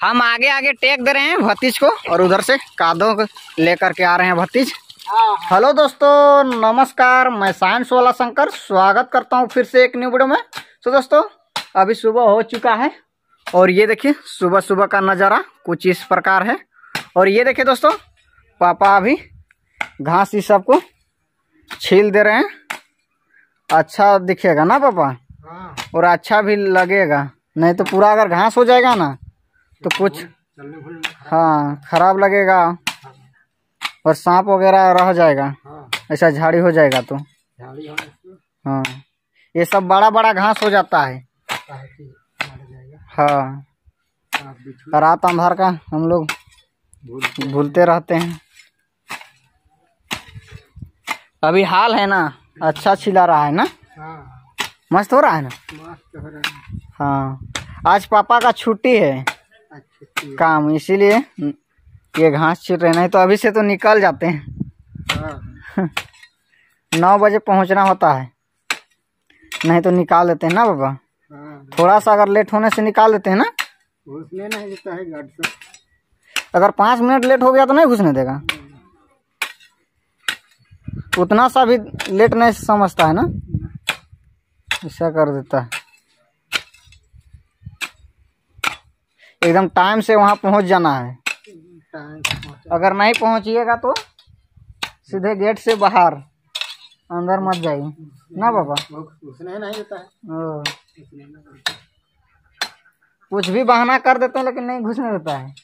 हम आगे आगे टेक दे रहे हैं भतीज को और उधर से कादों लेकर के आ रहे हैं भतीज। हेलो दोस्तों नमस्कार मैं साइंस वाला शंकर स्वागत करता हूँ फिर से एक न्यू वीडियो में। तो दोस्तों अभी सुबह हो चुका है और ये देखिए सुबह सुबह का नज़ारा कुछ इस प्रकार है। और ये देखिए दोस्तों पापा अभी घास इस सबको छील दे रहे हैं। अच्छा दिखेगा ना पापा? और अच्छा भी लगेगा नहीं तो पूरा अगर घास हो जाएगा ना? तो कुछ हाँ खराब लगेगा और सांप वगैरह रह जाएगा। ऐसा झाड़ी हो जाएगा तो। हाँ ये सब बड़ा बड़ा घास हो जाता है। हाँ रात अंधार का हम लोग भूलते रहते हैं। अभी हाल है ना? अच्छा छिला रहा है ना? मस्त हो रहा है ना? हाँ। आज पापा का छुट्टी है। काम इसीलिए ये घास छिल रहे नहीं तो अभी से तो निकल जाते हैं। नौ बजे पहुँचना होता है। नहीं तो निकाल देते हैं ना बाबा? थोड़ा सा अगर लेट होने से निकाल देते हैं ना? घुसने नहीं देता है गार्ड से। अगर पाँच मिनट लेट हो गया तो नहीं घुसने देगा। उतना सा भी लेट नहीं समझता है ना? ऐसा कर देता है। एकदम टाइम से वहाँ पहुँच जाना है। अगर नहीं पहुँचिएगा तो सीधे गेट से बाहर अंदर मत जाइए। ना बाबा? नहीं देता है। है। कुछ भी बहाना कर देते हैं लेकिन नहीं घुसने देता है।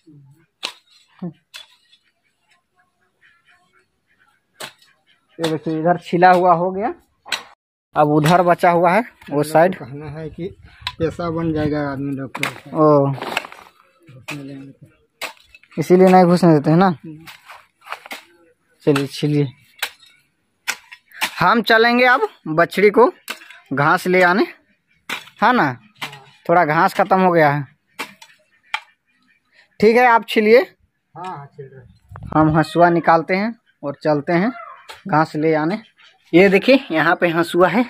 ये देखिए इधर छिला हुआ हो गया। अब उधर बचा हुआ है वो साइड कहना है कि पैसा बन जाएगा आदमी लोग को। ओ। इसीलिए नहीं घुसने देते हैं ना? चलिए चलिए। हम चलेंगे अब बछड़ी को घास ले आने। है ना? थोड़ा घास खत्म हो गया है। ठीक है, आप छिलिए। हाँ हाँ है हम हंसुआ निकालते हैं और चलते हैं घास ले आने। ये देखिए, यहाँ पे हंसुआ है।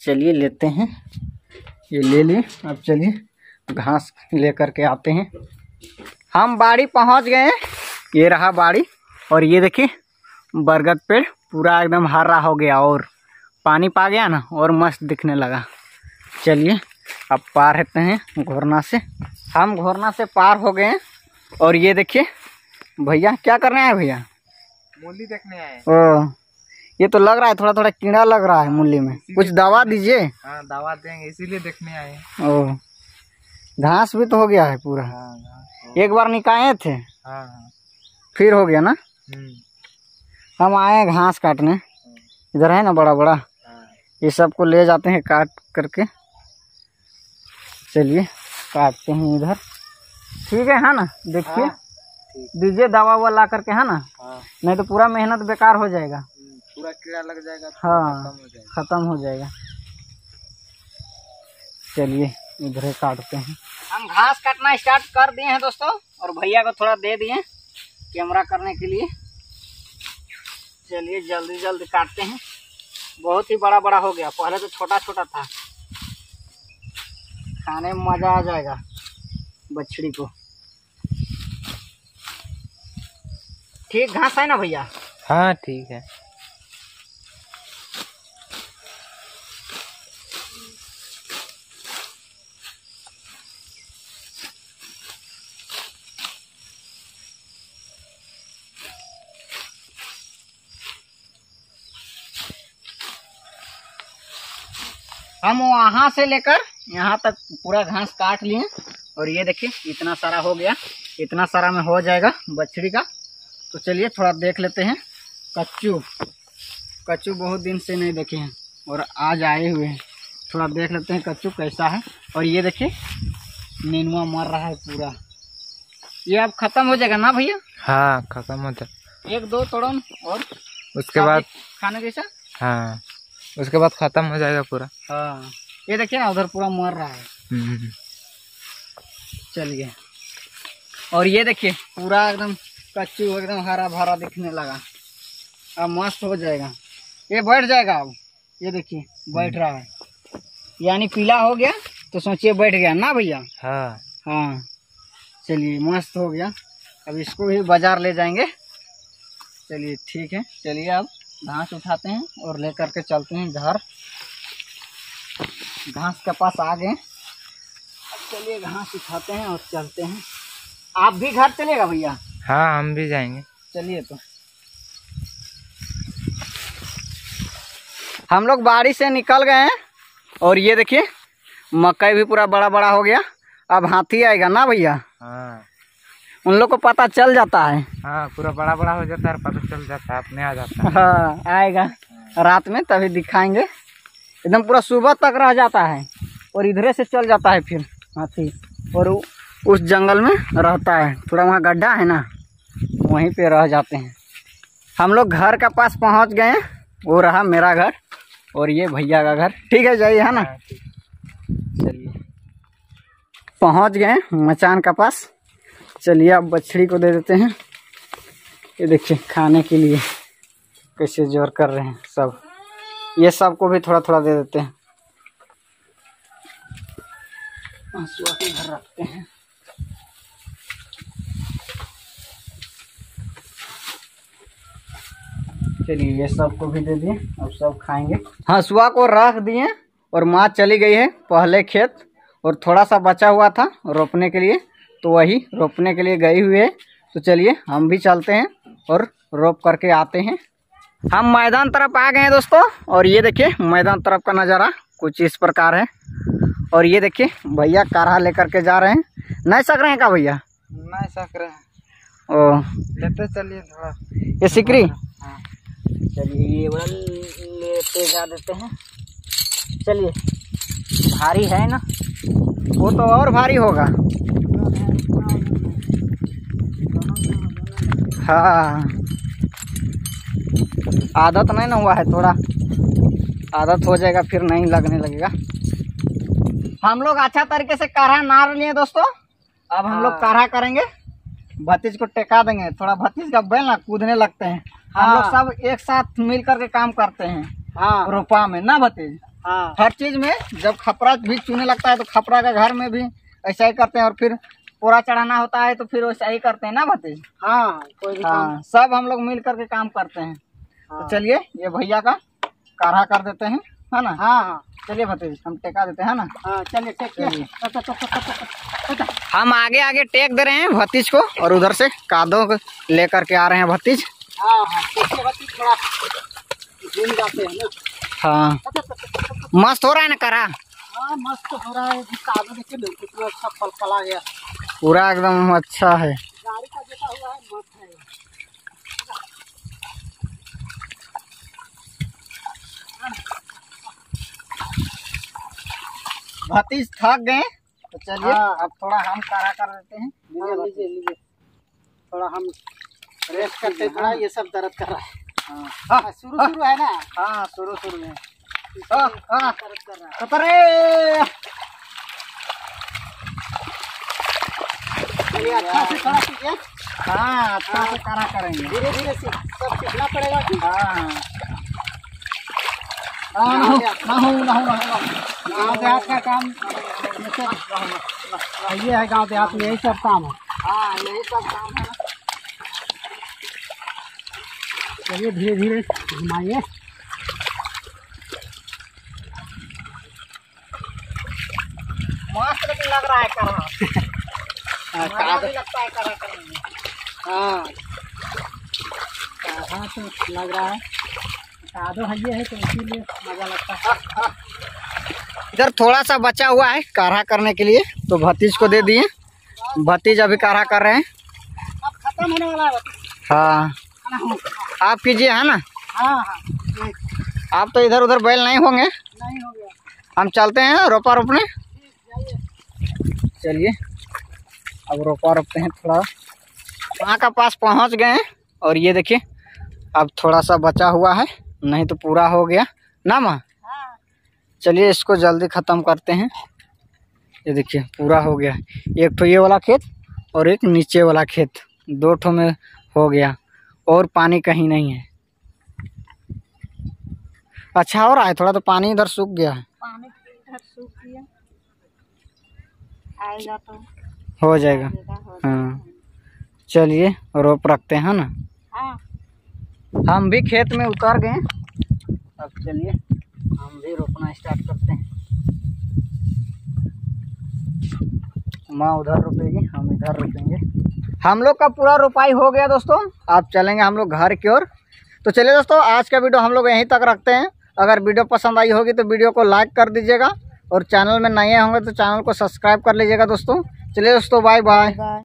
चलिए, लेते हैं। ये ले लिए। अब चलिए, घास लेकर के आते हैं। हम बाड़ी पहुँच गए। ये रहा बाड़ी और ये देखिए बरगद पेड़ पूरा एकदम हरा हो गया और पानी पा गया ना और मस्त दिखने लगा। चलिए अब पार रहते हैं घोरना से। हम घोरना से पार हो गए हैं और ये देखिए भैया क्या कर रहे हैं भैया? मूली देखने आए ओ ये तो लग रहा है थोड़ा थोड़ा कीड़ा लग रहा है मूली में। कुछ दवा दीजिए। हाँ। दवा देंगे इसीलिए देखने आए ओ घास भी तो हो गया है पूरा। हाँ एक बार निकाये थे हाँ हाँ। फिर हो गया ना? हम्म, हम आए घास काटने। इधर है ना बड़ा बड़ा हाँ। ये सबको ले जाते हैं काट करके। चलिए काटते हैं इधर। ठीक है है ना? देखिए। दीजिए दवा ववा ला करके है ना? नहीं तो पूरा मेहनत बेकार हो जाएगा। हम्म, पूरा कीड़ा लग जाएगा तो हाँ खत्म हो जाएगा। चलिए। इधर ही काटते हैं। हम घास काटना स्टार्ट कर दिए हैं दोस्तों और भैया को थोड़ा दे दिए कैमरा करने के लिए। चलिए जल्दी जल्दी काटते हैं। बहुत ही बड़ा बड़ा हो गया। पहले तो छोटा छोटा था। खाने में मज़ा आ जाएगा बछड़ी को। ठीक घास है ना भैया? हाँ ठीक है। हम वहाँ से लेकर यहाँ तक पूरा घास काट लिए और ये देखिए इतना सारा हो गया। इतना सारा में हो जाएगा बछड़ी का। तो चलिए थोड़ा देख लेते हैं। कच्चू। कच्चू बहुत दिन से नहीं देखे हैं और आज आए हुए हैं। थोड़ा देख लेते हैं कच्चू कैसा है। और ये देखिए नीनुआ मर रहा है पूरा। ये अब खत्म हो जाएगा ना भैया? हाँ खत्म हो जाए एक दो तोड़न और उसके बाद खाने जैसा? हाँ। उसके बाद खत्म हो जाएगा पूरा। हाँ। ये देखिए ना उधर पूरा मर रहा है। हम्म, चलिए। और ये देखिए पूरा एकदम कच्चू एकदम हरा भरा दिखने लगा। अब मस्त हो जाएगा। ये बैठ जाएगा अब। ये देखिए बैठ रहा है। यानी पीला हो गया तो सोचिए बैठ गया ना भैया? हाँ। हाँ। चलिए मस्त हो गया। अब इसको भी बाज़ार ले जाएँगे। चलिए ठीक है। चलिए अब। घास उठाते हैं और लेकर के चलते हैं घर। घास के पास आ गए अब चलिए घास उठाते हैं और चलते हैं। आप भी घर चलेगा भैया? हाँ हम भी जाएँगे। चलिए तो। हम लोग बाड़ी से निकल गए हैं और ये देखिए मकई भी पूरा बड़ा बड़ा हो गया। अब हाथी आएगा ना भैया? हाँ। उन लोग को पता चल जाता है। हाँ पूरा बड़ा बड़ा हो जाता है पता चल जाता है अपने आ जाता है। हाँ आएगा। रात में तभी दिखाएँगे। एकदम पूरा सुबह तक रह जाता है और इधरे से चल जाता है फिर हाथी। और उस जंगल में रहता है। थोड़ा वहाँ गड्ढा है ना वहीं पे रह जाते हैं। हम लोग घर का पास पहुँच गए वो रहा मेरा घर और ये भैया का घर। ठीक है जाइए है ना? हाँ, चलिए। पहुँच गए मचान का पास। चलिए आप बछड़ी को दे देते हैं। ये देखिए, खाने के लिए कैसे ज़ोर कर रहे हैं सब। ये सबको भी थोड़ा थोड़ा दे देते हैं। घर रखते हैं। चलिए, ये सबको भी दे दिए। अब सब खाएँगे। हंसुआ को रख दिए और माँ चली गई है पहले खेत और थोड़ा सा बचा हुआ था रोपने के लिए। तो वही रोपने के लिए गई हुई है। तो चलिए हम भी चलते हैं और रोप करके आते हैं। हम मैदान तरफ़ आ गए हैं दोस्तों और ये देखिए मैदान तरफ़ का नज़ारा कुछ इस प्रकार है। और ये देखिए भैया काढ़ा लेकर के जा रहे हैं। नहीं सक रहे हैं का भैया? नहीं सक रहे हैं। ओ लेते चलिए थोड़ा। ये सिकरी? हाँ। चलिए ये वाला लेते जा देते हैं। चलिए भारी है ना? वो तो और भारी होगा। हाँ। आदत नहीं ना हुआ है थोड़ा। आदत हो जाएगा फिर नहीं लगने लगेगा। हम लोग अच्छा तरीके से काढ़ा नार लिए दोस्तों। अब हम लोग हाँ। काढ़ा करेंगे। भतीज को टेका देंगे। थोड़ा भतीज का बैल ना कूदने लगते हैं। हम लोग हाँ। सब एक साथ मिल करके काम करते हैं। हाँ। रोपा में ना भतीज? हाँ। हर चीज़ में जब खपरा भी चुने लगता है तो खपरा का घर में भी ऐसा ही करते हैं और फिर पूरा चढ़ाना होता है तो फिर वैसा ही करते हैं ना भतीज? हाँ कोई भी हाँ सब हम लोग मिल करके काम करते हैं। हाँ। तो हाँ। चलिए ये भैया का काढ़ा कर देते हैं है ना? हाँ हाँ। चलिए भतीज हम टेका देते हैं ना? हाँ चलिए हम आगे आगे टेक दे रहे हैं भतीज को और उधर से कादों को लेकर के आ रहे हैं भतीज। हाँ मस्त हो रहा है ना काढ़ा? हाँ मस्त हो रहा है। आगे देखिए कितना अच्छा फल फला गया। पूरा एकदम अच्छा है। गाड़ी का जैसा हुआ है मस्त है। भतीज थक गए? तो चलिए हाँ। अब थोड़ा हम काढ़ा कर देते हैं। हाँ, लीजिए लीजिए। थोड़ा हम रेस्ट करते हैं, थोड़ा ये सब दर्द कर रहा है। हाँ। हाँ, शुरू शुरू है ना? हाँ शुरू शुरू में हाँ, हाँ। दर्द कर रहा है। चलिए अच्छा से थोड़ा कीजिए हाँ अच्छा से काढ़ा करेंगे। धीरे धीरे सब सीखना पड़ेगा हाँ। हाँ, ना हो ना हो ना हो ना हो गाँव देहात का काम। ये है गाँव देहात में यही सब काम है। हाँ यही सब काम है। चलिए धीरे धीरे घुमाइए। मस्त लेकिन लग रहा है काढ़ा हाँ, है तो लग रहा है। कादो है है तो इसीलिए मज़ा लगता है। इधर थोड़ा सा बचा हुआ है काढ़ा करने के लिए तो भतीज को दे दिए। भतीज अभी काढ़ा कर रहे हैं। अब खत्म होने वाला है हाँ। आप कीजिए है ना? हाँ हाँ। आप तो इधर उधर बैल नहीं होंगे। नहीं हो हम चलते हैं रोपा रोपने। चलिए। अब रोपा रोपते हैं थोड़ा। वहाँ का पास पहुँच गए हैं। और ये देखिए अब थोड़ा सा बचा हुआ है नहीं तो पूरा हो गया। ना माँ? हाँ। चलिए इसको जल्दी ख़त्म करते हैं। ये देखिए पूरा हो गया। एक ठो ये वाला खेत और एक नीचे वाला खेत। दो ठो में हो गया। और पानी कहीं नहीं है। अच्छा हो रहा है थोड़ा तो पानी इधर सूख गया। है पानी इधर सूख गया। आएगा तो। हो जाएगा। हाँ। चलिए रोप रखते हैं ना? हाँ। हम भी खेत में उतर गए अब चलिए हम भी रोपना स्टार्ट करते हैं। माँ उधर रोपेगी हम इधर रोपेंगे हम लोग का पूरा रोपाई हो गया दोस्तों। अब चलेंगे हम लोग घर की ओर। तो चलिए दोस्तों आज का वीडियो हम लोग यहीं तक रखते हैं। अगर वीडियो पसंद आई होगी तो वीडियो को लाइक कर दीजिएगा। और चैनल में नए होंगे तो चैनल को सब्सक्राइब कर लीजिएगा दोस्तों। चलिए दोस्तों बाय बाय